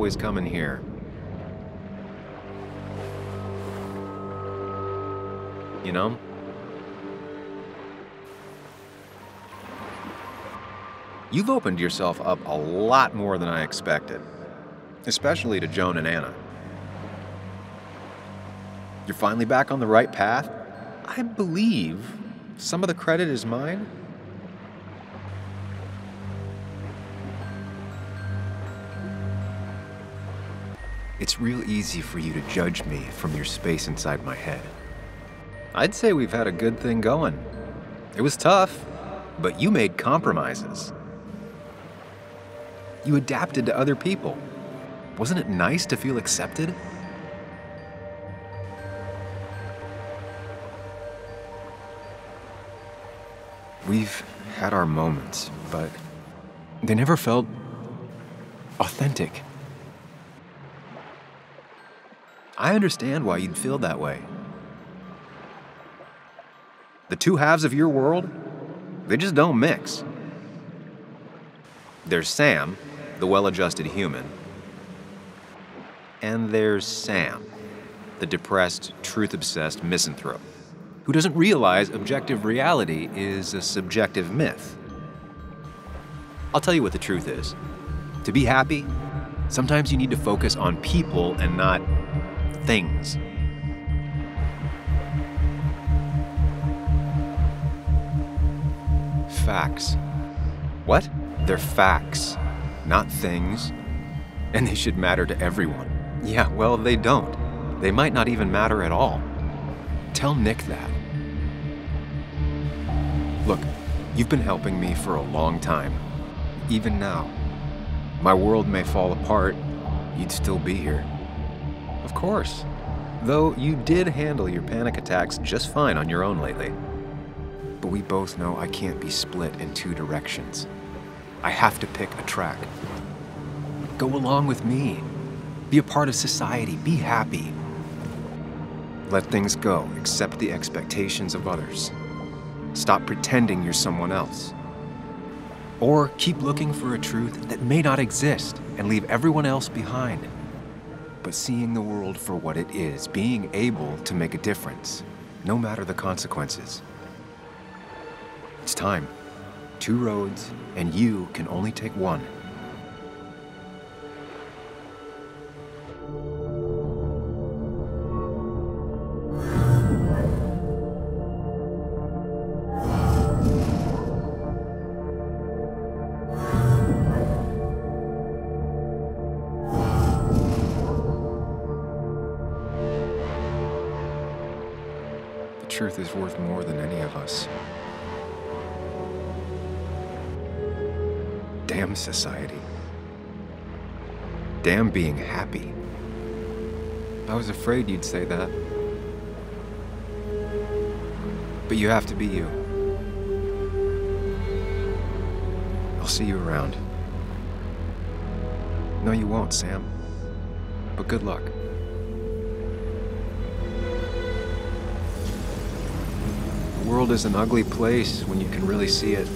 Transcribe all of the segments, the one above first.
always coming here. You know? You've opened yourself up a lot more than I expected, especially to Joan and Anna. You're finally back on the right path. I believe some of the credit is mine. It's real easy for you to judge me from your space inside my head. I'd say we've had a good thing going. It was tough, but you made compromises. You adapted to other people. Wasn't it nice to feel accepted? We've had our moments, but they never felt authentic. I understand why you'd feel that way. The two halves of your world, they just don't mix. There's Sam, the well adjusted human, and there's Sam, the depressed, truth obsessed misanthrope, who doesn't realize objective reality is a subjective myth. I'll tell you what the truth is. To be happy, sometimes you need to focus on people and not things. Facts. What? They're facts, not things. And they should matter to everyone. Yeah, well, they don't. They might not even matter at all. Tell Nick that. Look, you've been helping me for a long time. Even now. My world may fall apart, you'd still be here. Of course. Though you did handle your panic attacks just fine on your own lately. But we both know I can't be split in two directions. I have to pick a track. Go along with me. Be a part of society. Be happy. Let things go. Accept the expectations of others. Stop pretending you're someone else. Or keep looking for a truth that may not exist and leave everyone else behind. But seeing the world for what it is, being able to make a difference, no matter the consequences. It's time. Two roads, and you can only take one. Is worth more than any of us. Damn society. Damn being happy. I was afraid you'd say that. But you have to be you. I'll see you around. No, you won't, Sam. But good luck. World is an ugly place when you can really see it.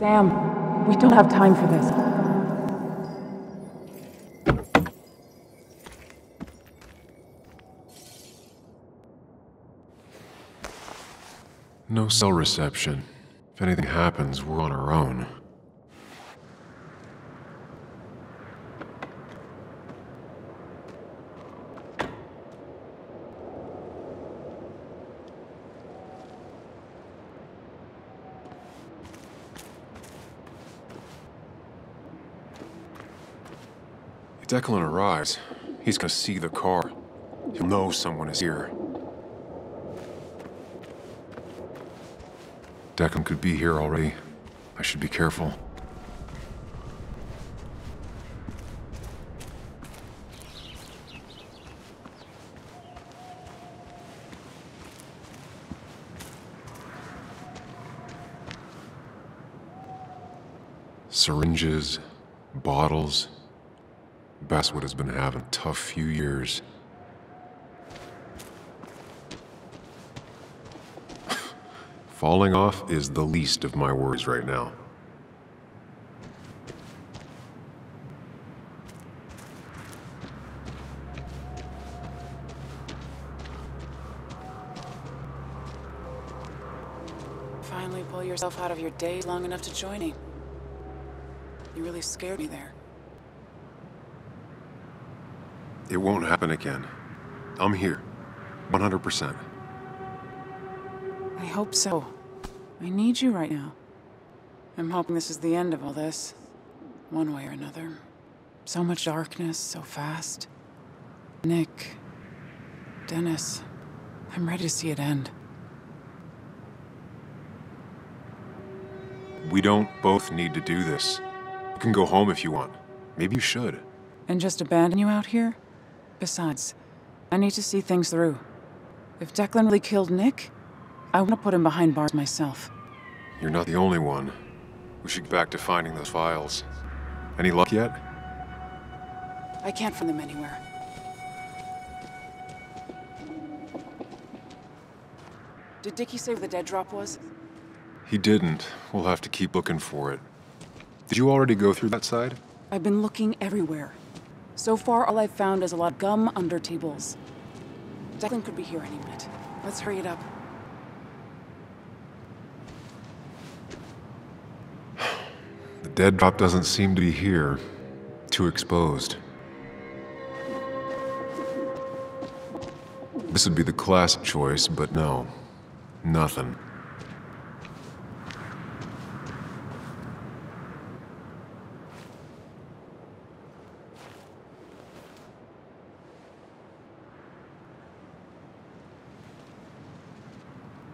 Sam, we don't have time for this. No cell reception. If anything happens, we're on our own. Declan arrives, he's gonna see the car. He'll know someone is here. Declan could be here already. I should be careful. Syringes, bottles. Basswood has been having a tough few years. Falling off is the least of my worries right now. Finally pull yourself out of your daze long enough to join me. You really scared me there. It won't happen again. I'm here. 100%. I hope so. I need you right now. I'm hoping this is the end of all this. One way or another. So much darkness, so fast. Nick. Dennis. I'm ready to see it end. We don't both need to do this. You can go home if you want. Maybe you should. And just abandon you out here? Besides, I need to see things through. If Declan really killed Nick, I want to put him behind bars myself. You're not the only one. We should get back to finding those files. Any luck yet? I can't find them anywhere. Did Dickie say where the dead drop was? He didn't. We'll have to keep looking for it. Did you already go through that side? I've been looking everywhere. So far, all I've found is a lot of gum under tables. Declan could be here any minute. Let's hurry it up. The dead drop doesn't seem to be here. Too exposed. This would be the classic choice, but no. Nothing.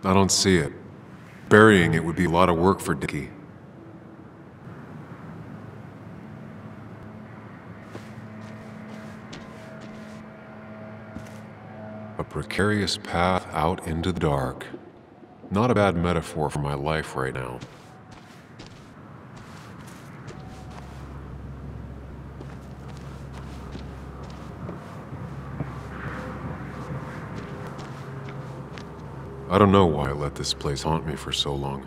I don't see it. Burying it would be a lot of work for Dickie. A precarious path out into the dark. Not a bad metaphor for my life right now. I don't know why I let this place haunt me for so long.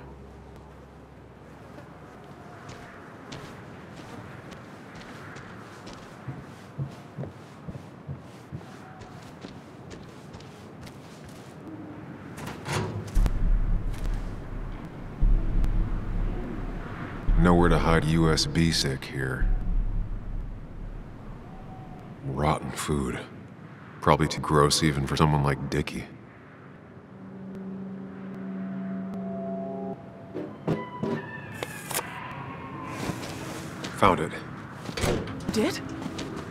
Nowhere to hide USB stick here. Rotten food. Probably too gross even for someone like Dickie. Found it. Did?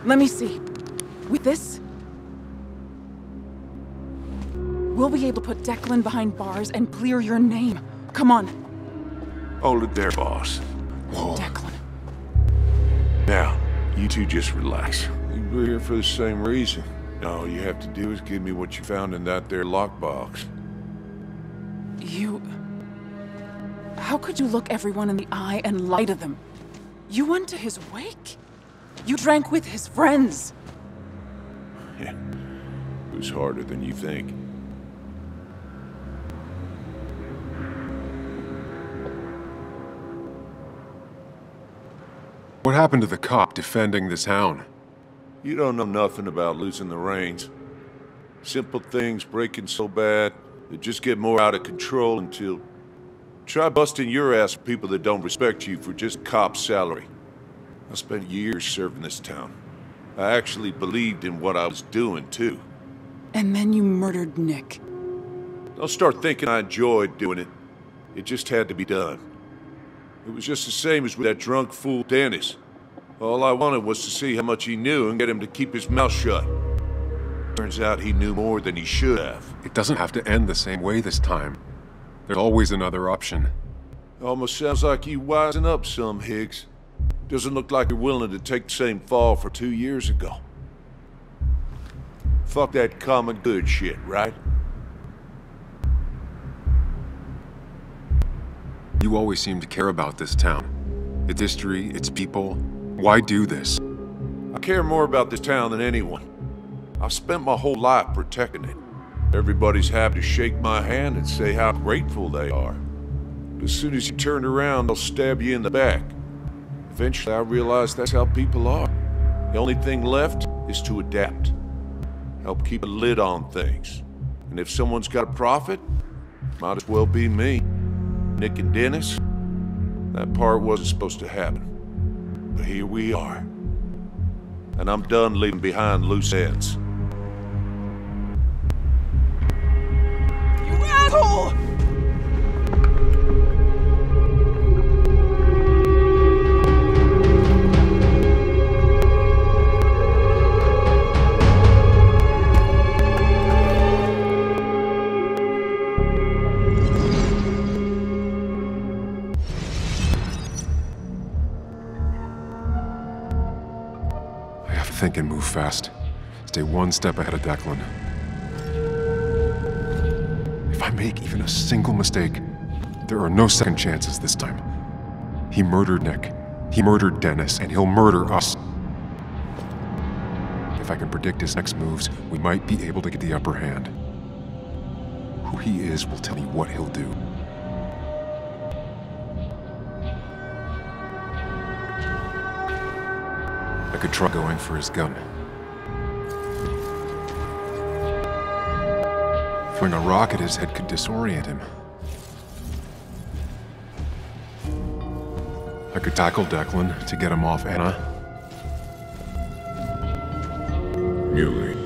Let me see. With this, we'll be able to put Declan behind bars and clear your name. Come on, Hold it there, boss. Declan. Now, you two just relax. We're here for the same reason. All you have to do is give me what you found in that there lockbox. You. How could you look everyone in the eye and lie to them? You went to his wake? You drank with his friends. Yeah. It was harder than you think. What happened to the cop defending this town? You don't know nothing about losing the reins. Simple things breaking so bad, It just get more out of control until... Try busting your ass for people that don't respect you for just cop salary. I spent years serving this town. I actually believed in what I was doing, too. And then you murdered Nick. Don't start thinking I enjoyed doing it. It just had to be done. It was just the same as with that drunk fool Dennis. All I wanted was to see how much he knew and get him to keep his mouth shut. Turns out he knew more than he should have. It doesn't have to end the same way this time. There's always another option. Almost sounds like you wising up some, Higgs. Doesn't look like you're willing to take the same fall for two years ago. Fuck that common good shit, right? You always seem to care about this town. Its history, its people. Why do this? I care more about this town than anyone. I've spent my whole life protecting it. Everybody's happy to shake my hand and say how grateful they are. But as soon as you turn around, they'll stab you in the back. Eventually, I realized that's how people are. The only thing left is to adapt. Help keep a lid on things. And if someone's got a profit, might as well be me. Nick and Dennis, that part wasn't supposed to happen. But here we are. And I'm done leaving behind loose ends. Asshole! I have to think and move fast. Stay one step ahead of Declan. I make even a single mistake, there are no second chances this time. He murdered Nick. He murdered Dennis, and he'll murder us. If I can predict his next moves, we might be able to get the upper hand. Who he is will tell me what he'll do. I could try going for his gun. Throwing a rock at his head could disorient him. I could tackle Declan to get him off Anna. Muley,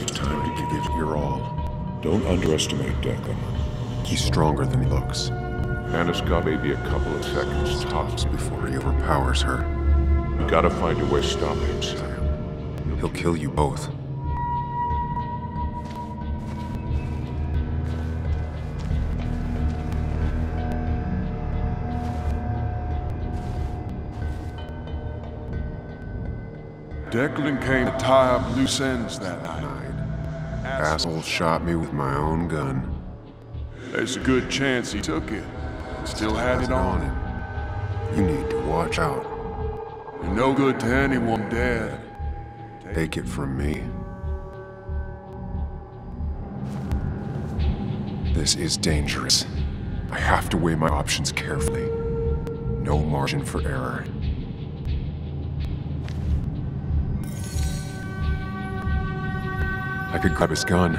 it's time to give Give your all. Don't underestimate Declan. He's stronger than he looks. Anna's got maybe a couple of seconds tops. Before he overpowers her, We gotta find a way to stop him, Sam. he'll kill you both. Declan came to tie up loose ends that night. Asshole shot me with my own gun. There's a good chance he took it. Still had it on him. You need to watch out. You're no good to anyone dead. Take it from me. This is dangerous. I have to weigh my options carefully. No margin for error. I could grab his gun,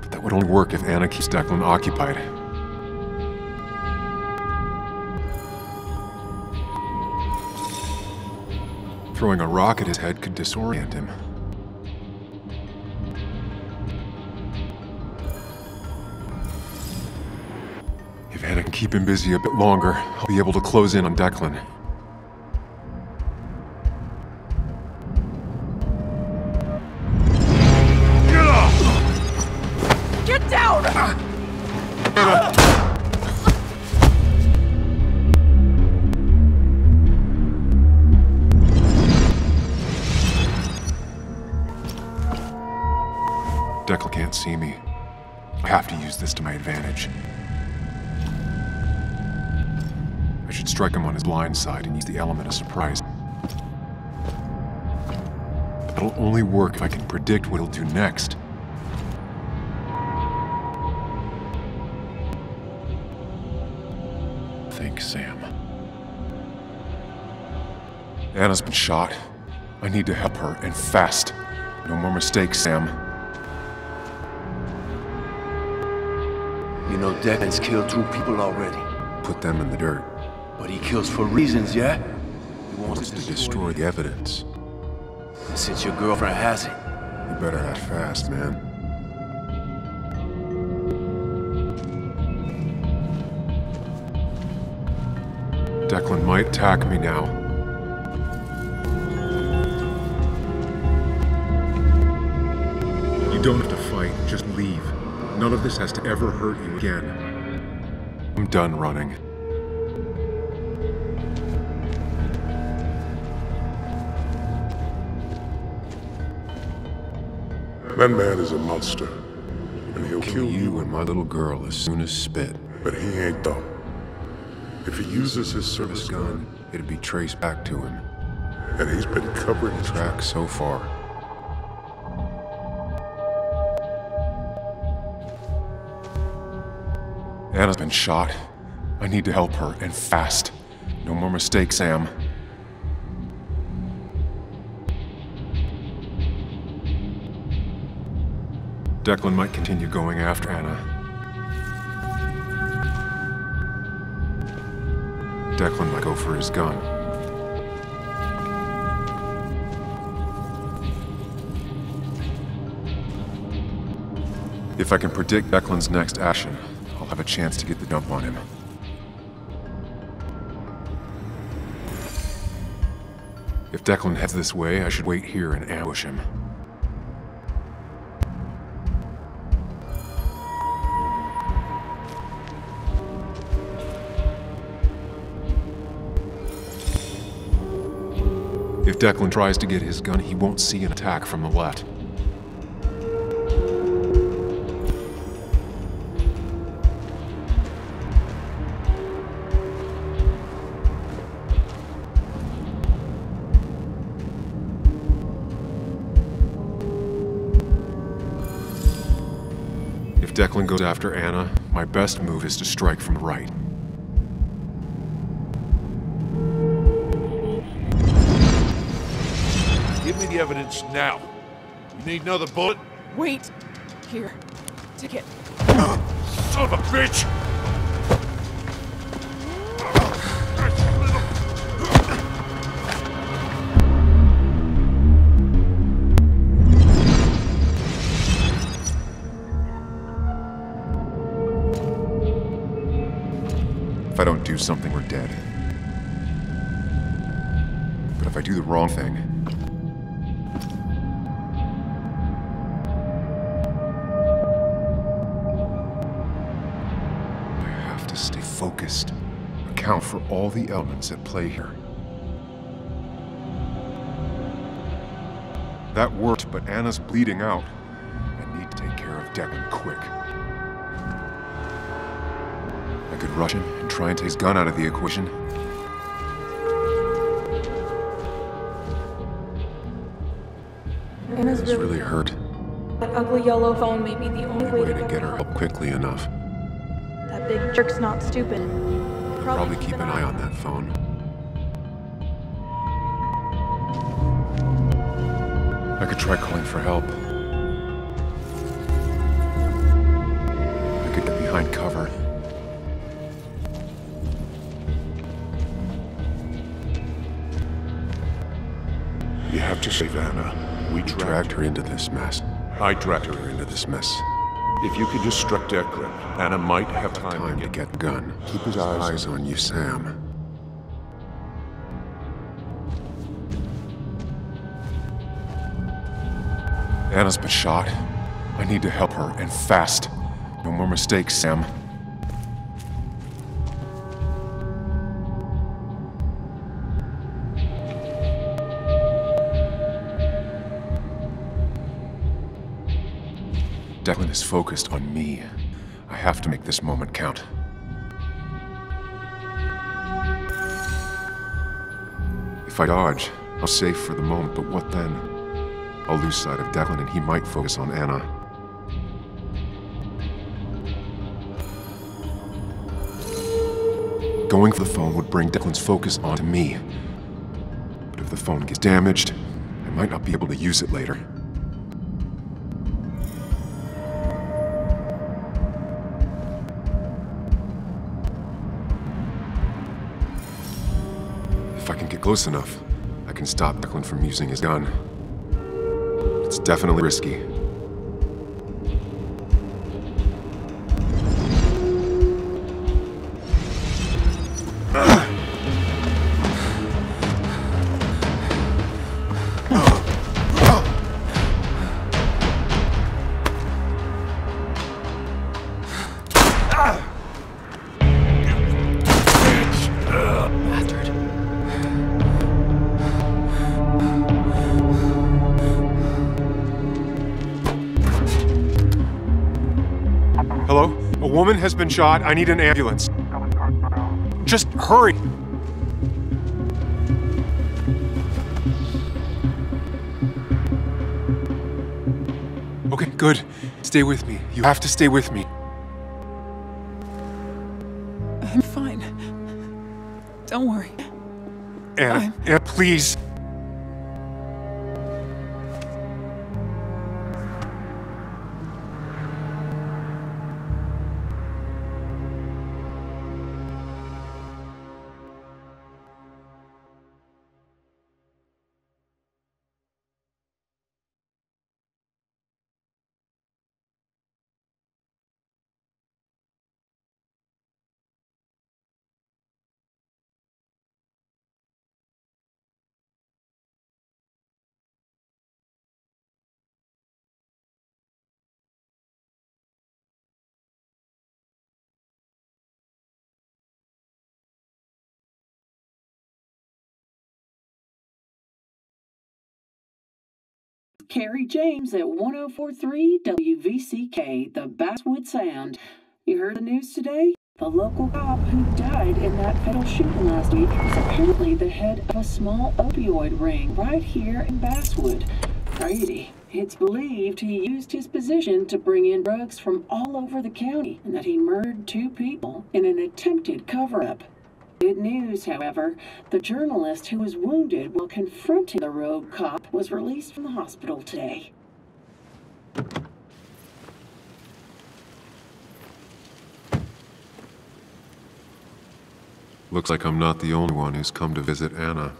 but that would only work if Anna keeps Declan occupied. Throwing a rock at his head could disorient him. If Anna can keep him busy a bit longer, I'll be able to close in on Declan. I should strike him on his blind side and use the element of surprise. That'll only work if I can predict what he'll do next. Think, Sam. Anna's been shot. I need to help her, and fast. No more mistakes, Sam. You know Declan's killed two people already. Put them in the dirt. But he kills for reasons, yeah? He Wants to destroy the evidence. And since your girlfriend has it, You better act fast, man. Declan might attack me now. You don't have to fight, just leave. None of this has to ever hurt you again. I'm done running. That man is a monster. And he'll Kill kill you you, and my little girl as soon as spit. but he ain't dumb. If he uses his service gun, gun, it'd be traced back to him. and he's been covering his Track so far. Anna's been shot. I need to help her, and fast. No more mistakes, Sam. Declan might continue going after Anna. Declan might go for his gun. If I can predict Declan's next action, I'll have a chance to get the dump on him. If Declan heads this way, I should wait here and ambush him. If Declan tries to get his gun, he won't see an attack from the left. If goes after Anna, my best move is to strike from the right. Give me the evidence now. You need another bullet? Wait! Here. Take it. Son of a bitch! If I don't do something, we're dead. But if I do the wrong thing, I have to stay focused, account for all the elements at play here. That worked, but Anna's bleeding out. I need to take care of Declan quick. I could rush him try and take his gun out of the equation. Anna's This really, really hurt. That ugly yellow phone may be the only way Way to to get her help quickly enough. That big jerk's not stupid. Probably keep an eye on that phone. I could try calling for help. I could get behind cover. You have to save Anna. We dragged dragged her into this mess. I dragged her into this mess. If you could just distract Declan, Anna might have time, Time to get the gun. Keep his eyes on you, Sam. Anna's been shot. I need to help her, and fast. No more mistakes, Sam. Is focused on me. I have to make this moment count. If I dodge, I'll save for the moment, but what then? I'll lose sight of Declan and he might focus on Anna. Going for the phone would bring Declan's focus onto me. But if the phone gets damaged, I might not be able to use it later. Close enough, I can stop Declan from using his gun. It's definitely risky. Shot. I need an ambulance. Just hurry! Okay, good. Stay with me. You have to stay with me. I'm fine. Don't worry. Anna, I'm- Anna, please. Carrie James at 1043 WVCK, the Basswood Sound. You heard the news today? The local cop who died in that fatal shooting last week is apparently the head of a small opioid ring right here in Basswood. Crazy. It's believed he used his position to bring in drugs from all over the county and that he murdered two people in an attempted cover up. Good news, however. The journalist who was wounded while confronting the rogue cop was released from the hospital today. Looks like I'm not the only one who's come to visit Anna.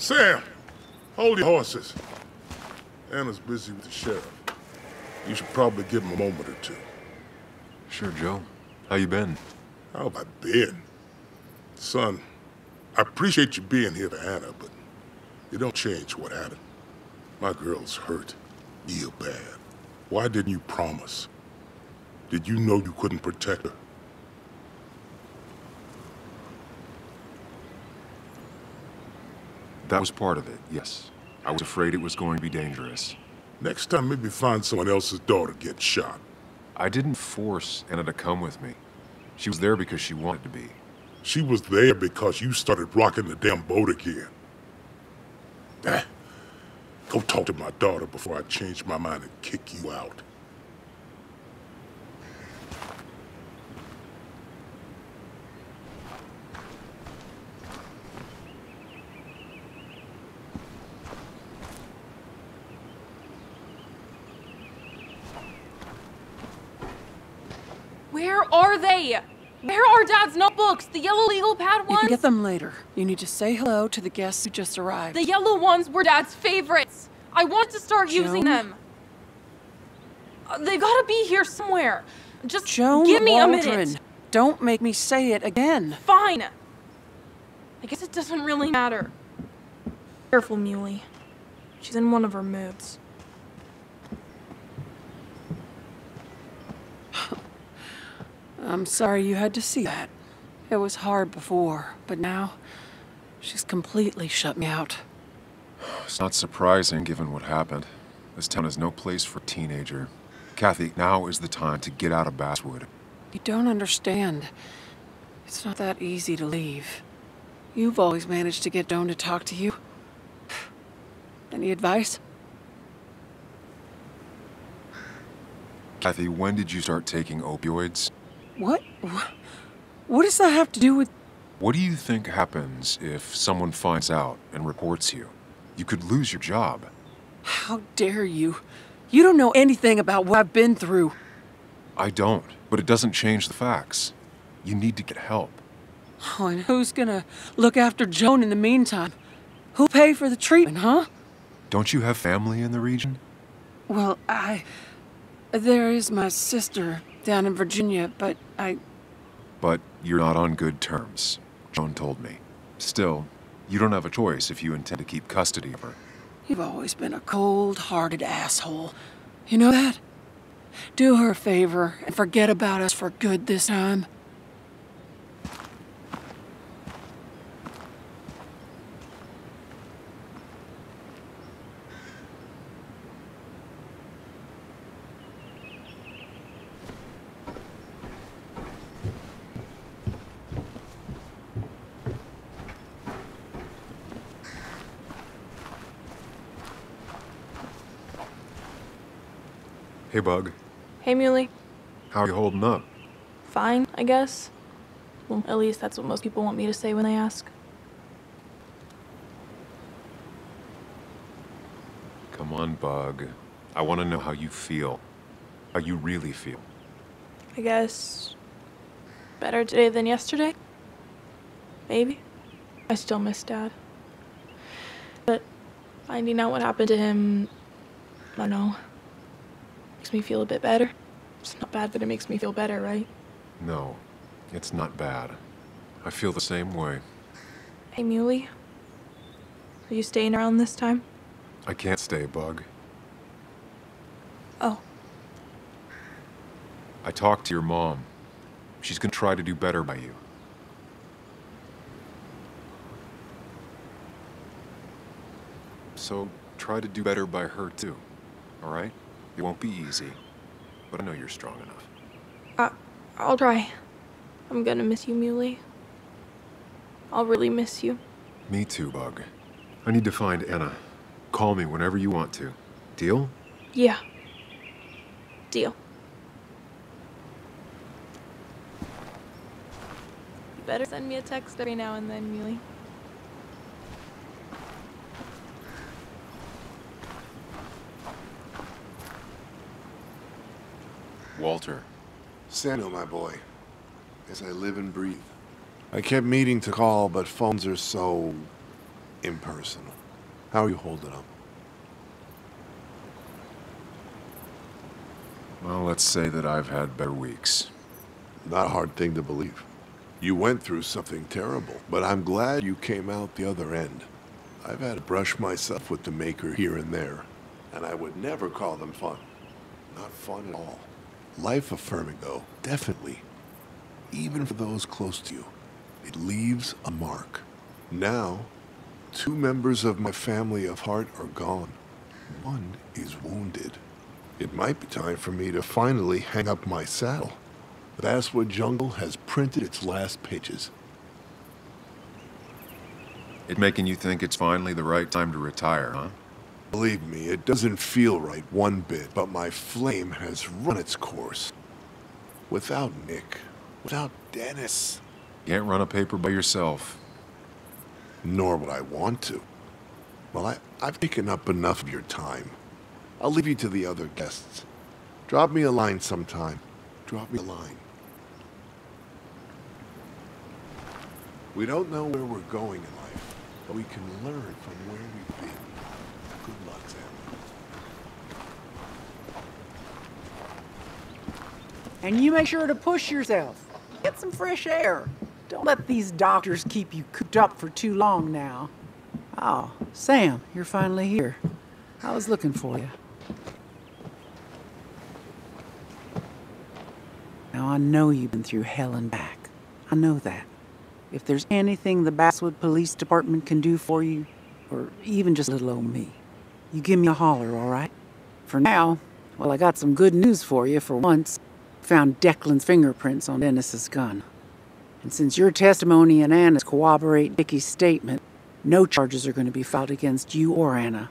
Sam, hold your horses. Anna's busy with the sheriff. You should probably give him a moment or two. Sure, Joe. How you been? How have I been? Son, I appreciate you being here for Anna, but you don't change what happened. My girl's hurt. Real bad. Why didn't you promise? Did you know you couldn't protect her? That was part of it, yes. I was afraid it was going to be dangerous. Next time, maybe find someone else's daughter get shot. I didn't force Anna to come with me. She was there because she wanted to be. She was there because you started rocking the damn boat again. Ah, Go talk to my daughter before I change my mind and kick you out. Where are they? Where are Dad's notebooks? The yellow legal pad ones? You can get them later. You need to say hello to the guests who just arrived. The yellow ones were Dad's favorites. I want to start using them. Uh, they gotta be here somewhere. Just Joan give me Waldron. a minute. Don't make me say it again. Fine. I guess it doesn't really matter. Careful, Muley. She's in one of her moods. I'm sorry you had to see that. It was hard before, but now she's completely shut me out. It's not surprising given what happened. This town is no place for a teenager. Kathy, now is the time to get out of Basswood. You don't understand. It's not that easy to leave. You've always managed to get Joan to talk to you. Any advice? Kathy, when did you start taking opioids? What? What does that have to do with. What do you think happens if someone finds out and reports you? You could lose your job. How dare you? You don't know anything about what I've been through. I don't, but it doesn't change the facts. You need to get help. Oh, and who's gonna look after Joan in the meantime? Who'll pay for the treatment, huh? Don't you have family in the region? Well, I. There is my sister down in Virginia, but I. But you're not on good terms, Joan told me. Still, you don't have a choice if you intend to keep custody of her. You've always been a cold hearted asshole. You know that? Do her a favor and forget about us for good this time. Hey, Bug. Hey, Muley. How are you holding up? Fine, I guess. Well, at least that's what most people want me to say when they ask. Come on, Bug. I want to know how you feel. How you really feel. I guess. Better today than yesterday? Maybe. I still miss Dad. But finding out what happened to him, I don't know. Makes me feel a bit better. It's not bad, but it makes me feel better, right? No, it's not bad. I feel the same way. Hey, Muley. Are you staying around this time? I can't stay, Bug. Oh. I talked to your mom. She's gonna try to do better by you. So try to do better by her too, all right? It won't be easy, but I know you're strong enough. I, I'll try. I'm gonna miss you, Muley. I'll really miss you. Me too, Bug. I need to find Anna. Call me whenever you want to. Deal? Yeah. Deal. You better send me a text every now and then, Muley. Walter. Samuel, my boy. As I live and breathe. I kept meaning to call, but phones are so impersonal. How are you holding up? Well, let's say that I've had better weeks. Not a hard thing to believe. You went through something terrible, but I'm glad you came out the other end. I've had to brush myself with the maker here and there, and I would never call them fun. Not fun at all. Life affirming, though, definitely. Even for those close to you, it leaves a mark. Now, two members of my family of heart are gone. One is wounded. It might be time for me to finally hang up my saddle. The Basswood Jungle has printed its last pages. It making you think it's finally the right time to retire, huh? Believe me, it doesn't feel right one bit, but my flame has run its course. Without Nick, without Dennis. Can't run a paper by yourself. Nor would I want to. Well, I, I've taken up enough of your time. I'll leave you to the other guests. Drop me a line sometime. Drop me a line. We don't know where we're going in life, but we can learn from where we've been. Good luck, Sam. And you make sure to push yourself. Get some fresh air. Don't let these doctors keep you cooped up for too long now. Oh, Sam, you're finally here. I was looking for you. Now, I know you've been through hell and back. I know that. If there's anything the Basswood Police Department can do for you, or even just little old me, you give me a holler, all right? For now, well, I got some good news for you for once. Found Declan's fingerprints on Dennis's gun. And since your testimony and Anna's corroborate Dickie's statement, no charges are going to be filed against you or Anna.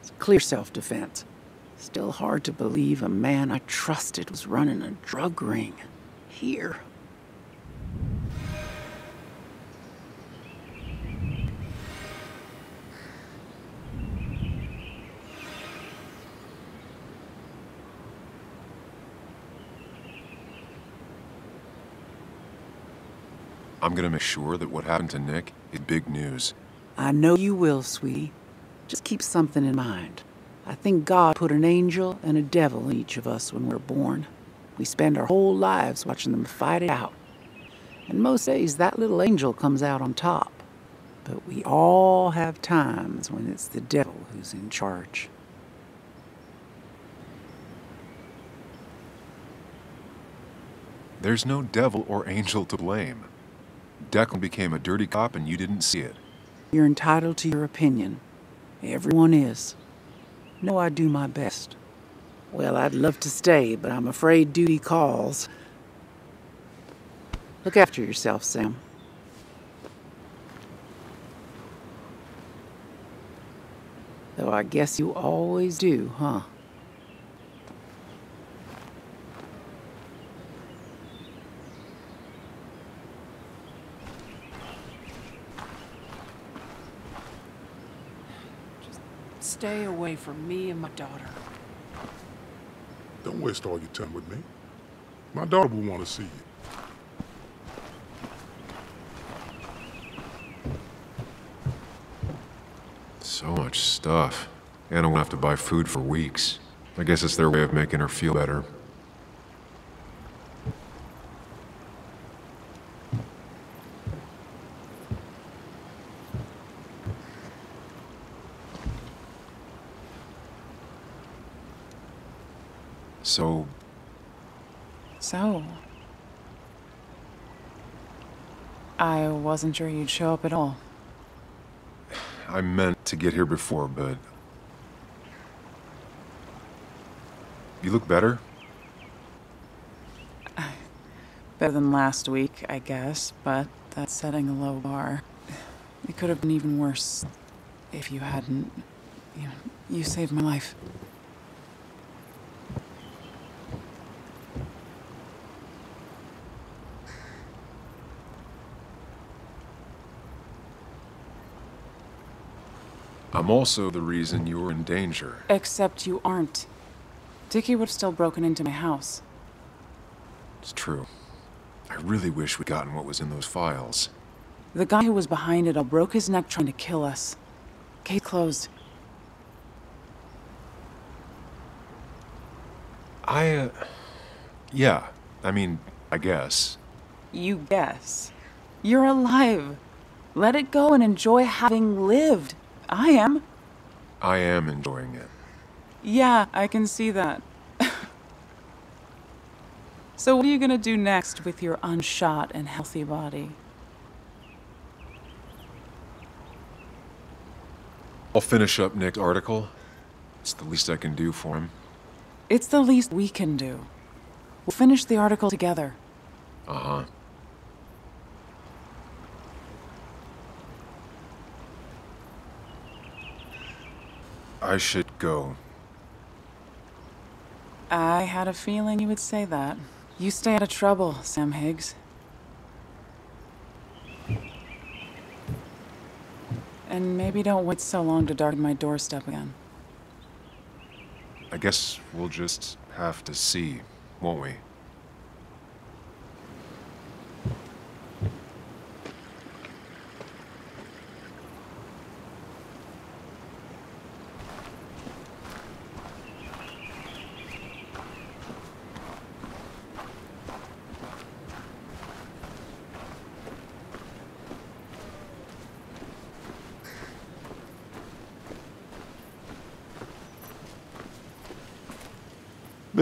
It's clear self-defense. Still hard to believe a man I trusted was running a drug ring. Here. I'm gonna make sure that what happened to Nick is big news. I know you will, sweetie. Just keep something in mind. I think God put an angel and a devil in each of us when we're born. We spend our whole lives watching them fight it out. And most days, that little angel comes out on top. But we all have times when it's the devil who's in charge. There's no devil or angel to blame. Declan became a dirty cop and you didn't see it. You're entitled to your opinion. Everyone is. No, I do my best. Well, I'd love to stay, but I'm afraid duty calls. Look after yourself, Sam. Though I guess you always do, huh? Stay away from me and my daughter. Don't waste all your time with me. My daughter will want to see you. So much stuff. Anna won't have to buy food for weeks. I guess it's their way of making her feel better. So, So. I wasn't sure you'd show up at all. I meant to get here before, but... You look better? Better than last week, I guess, but that's setting a low bar. It could have been even worse if you hadn't. You know, you saved my life. I'm also the reason you're in danger. Except you aren't. Dickie would have still broken into my house. It's true. I really wish we'd gotten what was in those files. The guy who was behind it all broke his neck trying to kill us. Case closed. I, uh... Yeah, I mean, I guess. You guess. You're alive. Let it go and enjoy having lived. I am. I am enjoying it. Yeah, I can see that. so what are you gonna do next with your unshot and healthy body? I'll finish up Nick's article. It's the least I can do for him. It's the least we can do. We'll finish the article together. Uh-huh. I should go. I had a feeling you would say that. You stay out of trouble, Sam Higgs. And maybe don't wait so long to darken my doorstep again. I guess we'll just have to see, won't we?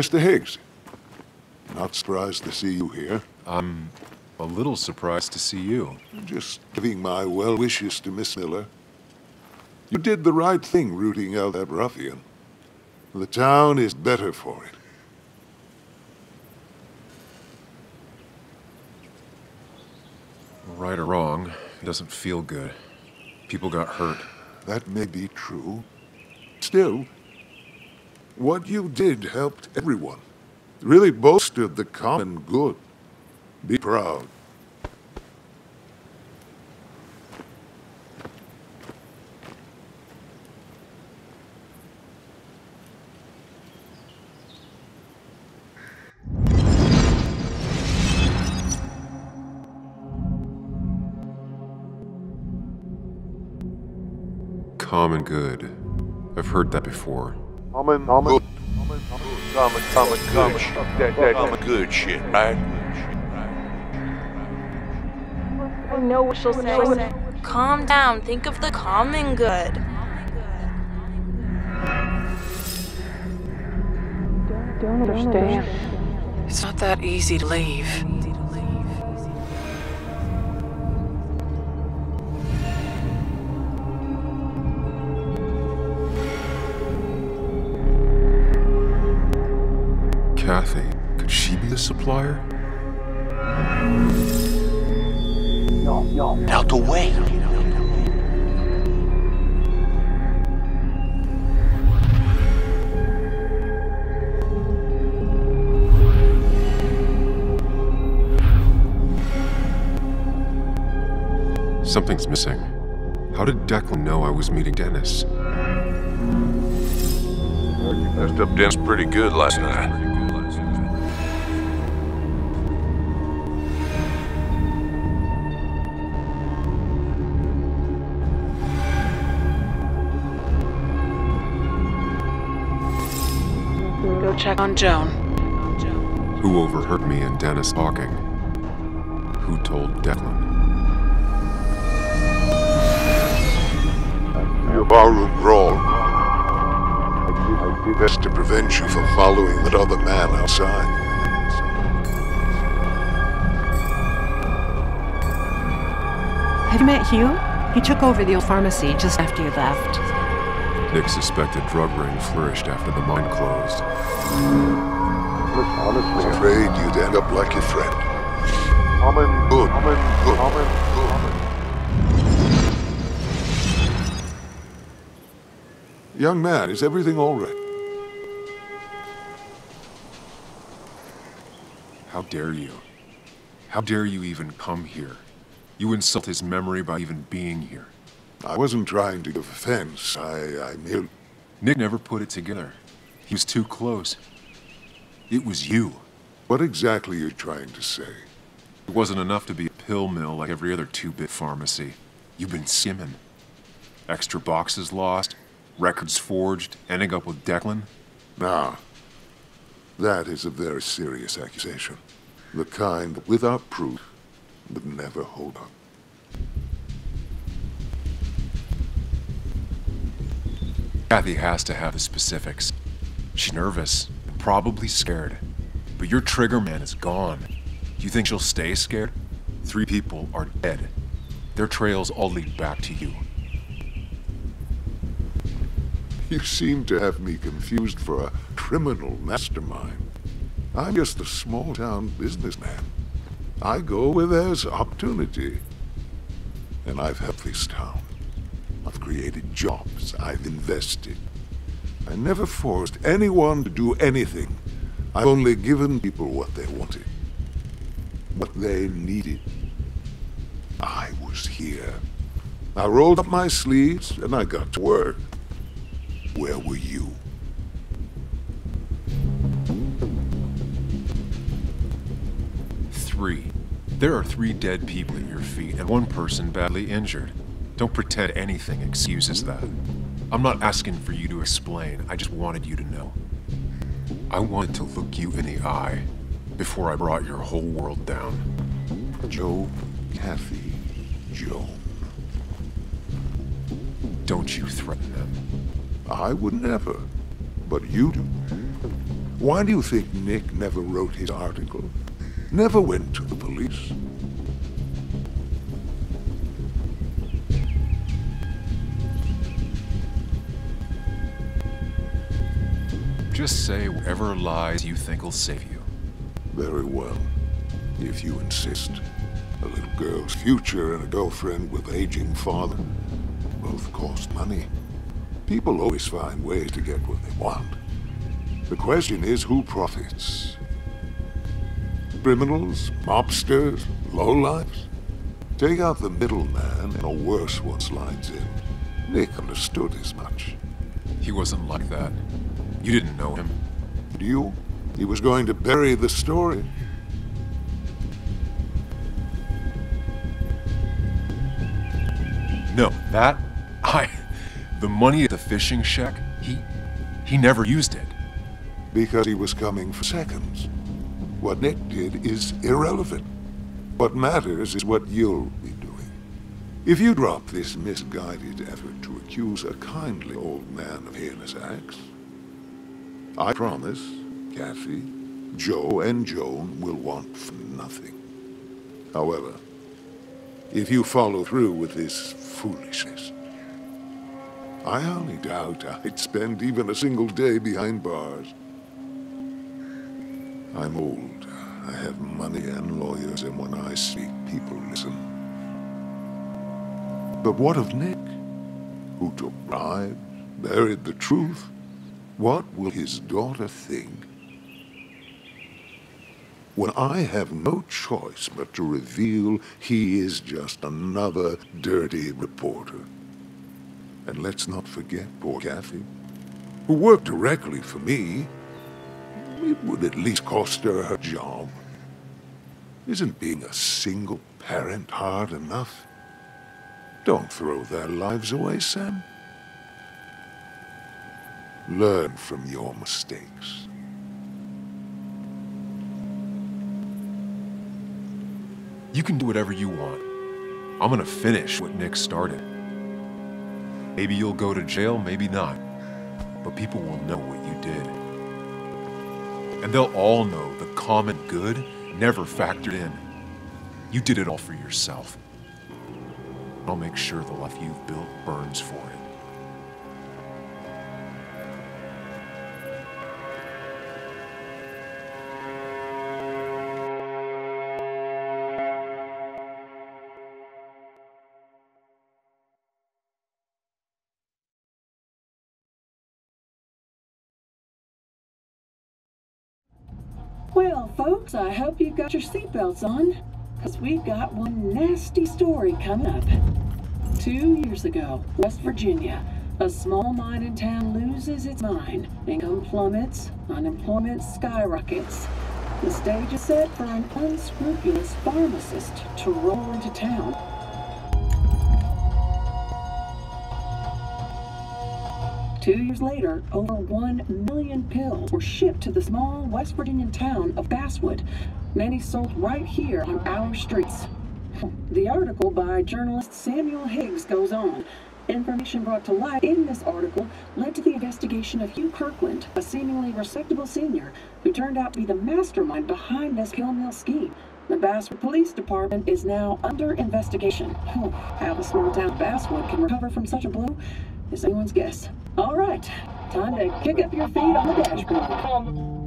Mr. Higgs, not surprised to see you here. I'm a little surprised to see you. Just giving my well wishes to Miss Miller. You did the right thing rooting out that ruffian. The town is better for it. Right or wrong, it doesn't feel good. People got hurt. That may be true. Still, What you did helped everyone. Really bolstered the common good. Be proud. Common good. I've heard that before. Common, common, Good. Common, common, common, shit. Common good shit, right? I know what she'll say. Calm down. Think of the common good. Don't understand. It's not that easy to leave. Be the supplier? Out the way. Something's missing. How did Declan know I was meeting Dennis? Messed up Dennis pretty good last night. Check on Joan. Who overheard me and Dennis talking? Who told Declan? Your barroom brawl. I did best to prevent you from following that other man outside. Have you met Hugh? He took over the old pharmacy just after you left. Nick suspected drug ring flourished after the mine closed. I was afraid you'd end up like your friend. Common good. Common good. Common good. Young man, is everything all right? How dare you? How dare you even come here? You insult his memory by even being here. I wasn't trying to give offense. I, I merely... Nick never put it together. He was too close. It was you. What exactly are you trying to say? It wasn't enough to be a pill mill like every other two-bit pharmacy. You've been skimming. Extra boxes lost, records forged, ending up with Declan. Now, that is a very serious accusation. The kind that, without proof, would never hold up. Kathy has to have the specifics. She's nervous, probably scared. But your trigger man is gone. Do you think she'll stay scared? Three people are dead. Their trails all lead back to you. You seem to have me confused for a criminal mastermind. I'm just a small-town businessman. I go where there's opportunity. And I've helped this town. I've created jobs. I've invested. I never forced anyone to do anything. I've only given people what they wanted. What they needed. I was here. I rolled up my sleeves and I got to work. Where were you? Three. There are three dead people at your feet and one person badly injured. Don't pretend anything excuses that. I'm not asking for you to explain, I just wanted you to know. I wanted to look you in the eye before I brought your whole world down. Joe, Kathy, Joe. Don't you threaten them. I would never. But you do. Why do you think Nick never wrote his article? Never went to the police? Just say whatever lies you think will save you. Very well. If you insist. A little girl's future and a girlfriend with aging father both cost money. People always find ways to get what they want. The question is who profits? Criminals, mobsters, lowlifes? Take out the middleman and a worse one slides in. Nick understood as much. He wasn't like that. You didn't know him. Do you? He was going to bury the story. No, that... I... The money at the fishing shack, he... He never used it. Because he was coming for seconds. What Nick did is irrelevant. What matters is what you'll be doing. If you drop this misguided effort to accuse a kindly old man of heinous acts, I promise Kathy, Joe, and Joan will want for nothing. However, if you follow through with this foolishness, I only doubt I'd spend even a single day behind bars. I'm old. I have money and lawyers, and when I speak, people listen. But what of Nick? Who took bribes, buried the truth? What will his daughter think? When I have no choice but to reveal he is just another dirty reporter. And let's not forget poor Kathy, who worked directly for me. It would at least cost her her job. Isn't being a single parent hard enough? Don't throw their lives away, Sam. Learn from your mistakes. You can do whatever you want. I'm gonna finish what Nick started. Maybe you'll go to jail, maybe not. But people will know what you did. And they'll all know the common good never factored in. You did it all for yourself. I'll make sure the life you've built burns for it. I hope you've got your seatbelts on, because we've got one nasty story coming up. Two years ago, West Virginia, a small mining town loses its mine. Income plummets, unemployment skyrockets. The stage is set for an unscrupulous pharmacist to roll into town. Two years later, over one million pills were shipped to the small West Virginian town of Basswood, many sold right here on our streets. The article by journalist Samuel Higgs goes on. Information brought to light in this article led to the investigation of Hugh Kirkland, a seemingly respectable senior who turned out to be the mastermind behind this pill mill scheme. The Basswood Police Department is now under investigation. How the small town Basswood can recover from such a blow is anyone's guess. All right, time to kick up your feet on the dashboard. Um,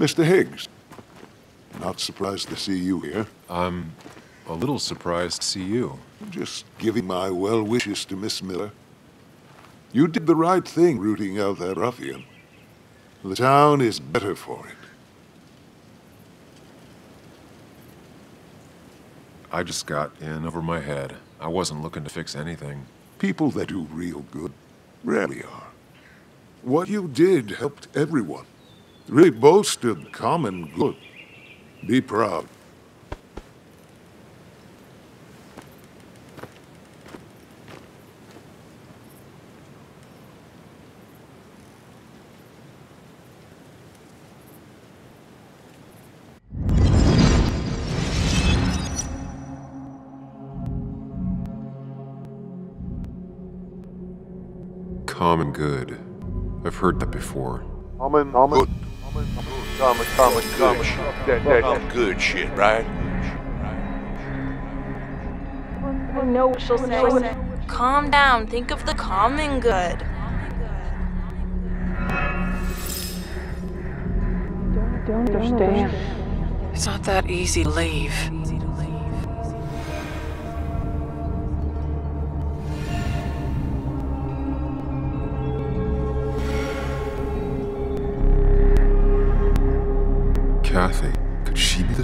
Mr. Higgs. Not surprised to see you here. I'm a little surprised to see you. Just giving my well wishes to Miss Miller. You did the right thing rooting out that ruffian. The town is better for it. I just got in over my head. I wasn't looking to fix anything. People that do real good rarely are. What you did helped everyone. We boasted common good. Be proud. Common good. I've heard that before. Common, common. Good. Common, common, common, that, that, that good shit, right? I know what she'll say. Calm down. Think of the common good. Don't understand. It's not that easy to leave.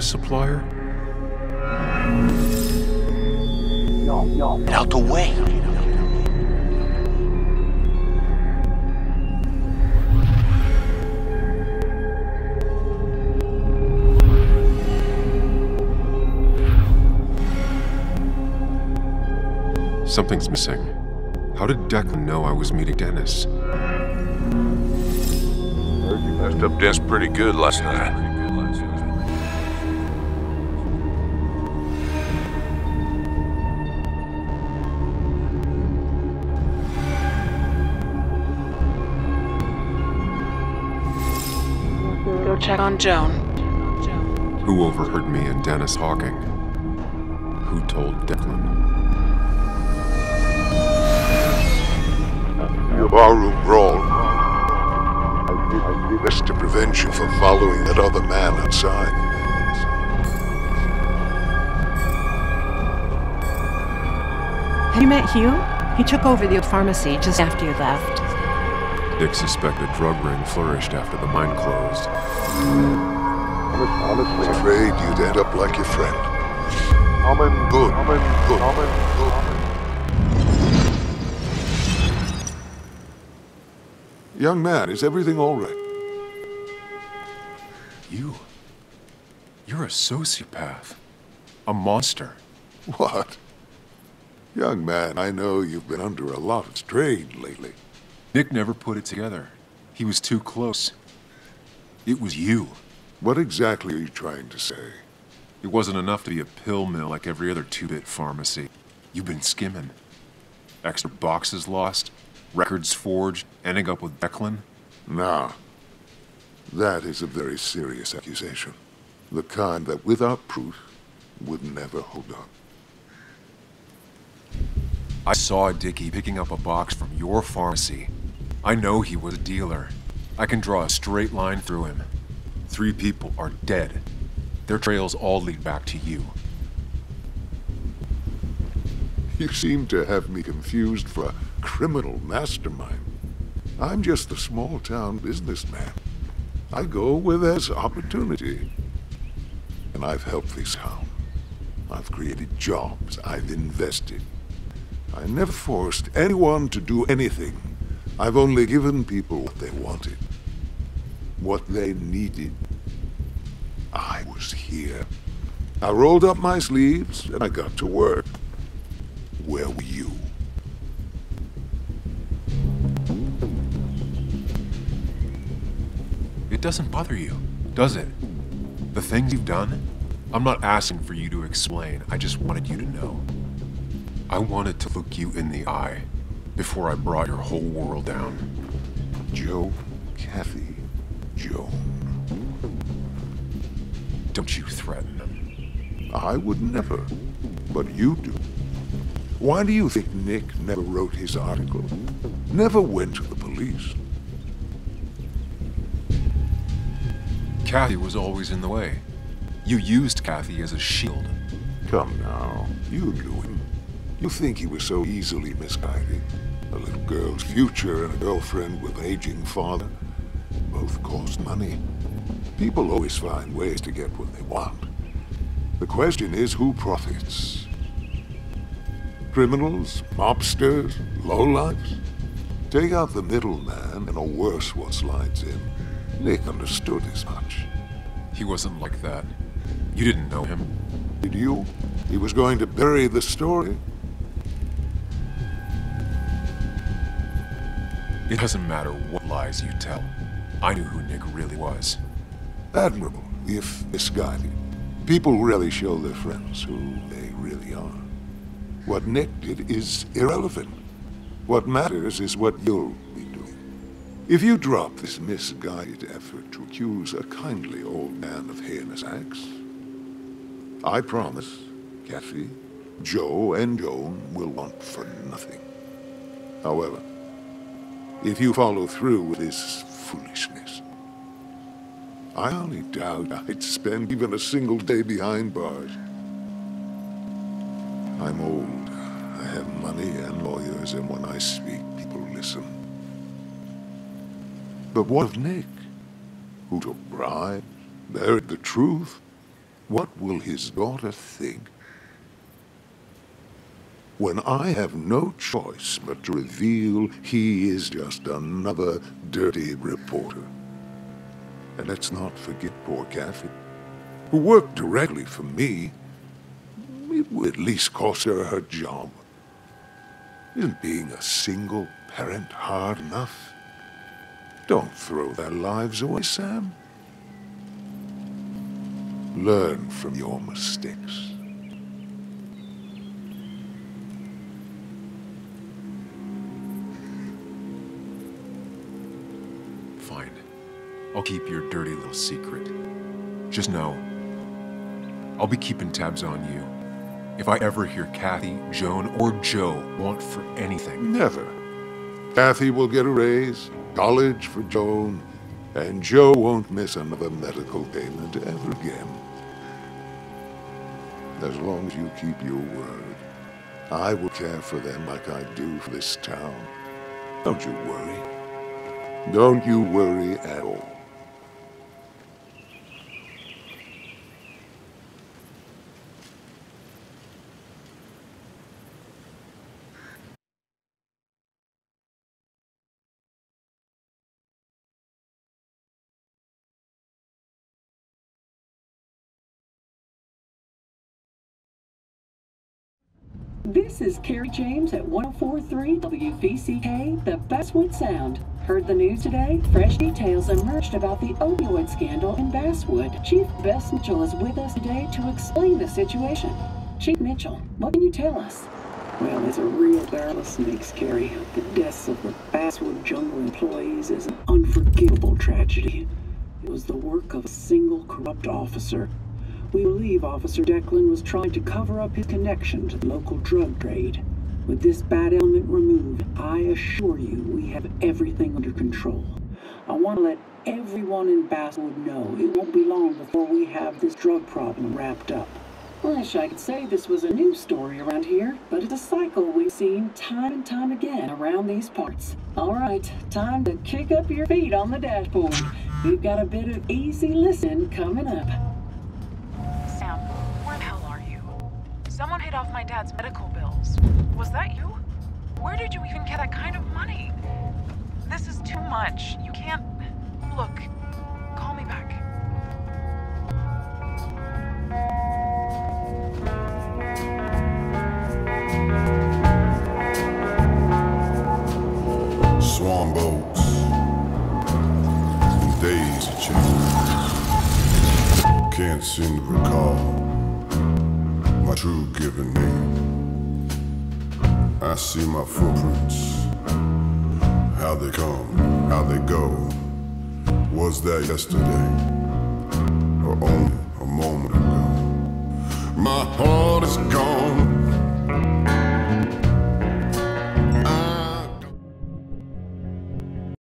She be the supplier? Get out the way. Something's missing. How did Declan know I was meeting Dennis? Heard you messed up Dennis pretty good last night. Check on Joan. Who overheard me and Dennis talking? Who told Declan? The barroom brawl. I did, I did this to prevent you from following that other man outside. Have you met Hugh? He took over the pharmacy just after you left. Dick suspected drug ring flourished after the mine closed. Honestly, afraid you'd end up like your friend. Common good. Common good. Common good. Young man, is everything all right? You? You're a sociopath. A monster. What? Young man, I know you've been under a lot of strain lately. Nick never put it together. He was too close. It was you. What exactly are you trying to say? It wasn't enough to be a pill mill like every other two-bit pharmacy. You've been skimming. Extra boxes lost, records forged, ending up with Declan. Nah. That is a very serious accusation. The kind that, without proof, would never hold up. I saw Dickie picking up a box from your pharmacy. I know he was a dealer. I can draw a straight line through him. Three people are dead. Their trails all lead back to you. You seem to have me confused for a criminal mastermind. I'm just a small-town businessman. I go where there's opportunity. And I've helped this town. I've created jobs. I've invested. I never forced anyone to do anything. I've only given people what they wanted. What they needed. I was here. I rolled up my sleeves and I got to work. Where were you? It doesn't bother you, does it? The things you've done? I'm not asking for you to explain, I just wanted you to know. I wanted to look you in the eye before I brought your whole world down. Joe, Kathy, Joan. Don't you threaten them. I would never, but you do. Why do you think Nick never wrote his article? Never went to the police? Kathy was always in the way. You used Kathy as a shield. Come now, you knew him. You think he was so easily misguided? A little girl's future and a girlfriend with an aging father. Both cost money. People always find ways to get what they want. The question is who profits? Criminals? Mobsters? Lowlifes? Take out the middleman and a worse one slides in. Nick understood as much. He wasn't like that. You didn't know him. Did you? He was going to bury the story. It doesn't matter what lies you tell. I knew who Nick really was. Admirable, if misguided. People really show their friends who they really are. What Nick did is irrelevant. What matters is what you'll be doing. If you drop this misguided effort to accuse a kindly old man of heinous acts, I promise, Kathy, Joe, and Joan will want for nothing. However, if you follow through with this foolishness, I only doubt I'd spend even a single day behind bars. I'm old. I have money and lawyers, and when I speak, people listen. But what of Nick? Who took bribes, buried the truth? What will his daughter think? When I have no choice but to reveal he is just another dirty reporter. And let's not forget poor Kathy, who worked directly for me. It would at least cost her her job. Isn't being a single parent hard enough? Don't throw their lives away, Sam. Learn from your mistakes. I'll keep your dirty little secret. Just know, I'll be keeping tabs on you. If I ever hear Kathy, Joan, or Joe want for anything. Never. Kathy will get a raise, college for Joan, and Joe won't miss another medical payment ever again. As long as you keep your word, I will care for them like I do for this town. Don't you worry. Don't you worry at all. This is Carrie James at 1043 WVCK, the Basswood Sound. Heard the news today? Fresh details emerged about the opioid scandal in Basswood. Chief Bess Mitchell is with us today to explain the situation. Chief Mitchell, what can you tell us? Well, it's a real barrel of snakes, Carrie. The deaths of the Basswood Bugle employees is an unforgivable tragedy. It was the work of a single corrupt officer. We believe Officer Declan was trying to cover up his connection to the local drug trade. With this bad element removed, I assure you we have everything under control. I want to let everyone in Basswood know it won't be long before we have this drug problem wrapped up. Wish I could say this was a new story around here, but it's a cycle we've seen time and time again around these parts. All right, time to kick up your feet on the dashboard. We've got a bit of easy listening coming up. Someone paid off my dad's medical bills. Was that you? Where did you even get that kind of money? This is too much. You can't. Look, call me back. Swan boats and days change. Can't seem to recall true given name. I see my footprints, how they come, how they go. Was that yesterday or only a moment ago? My heart is gone.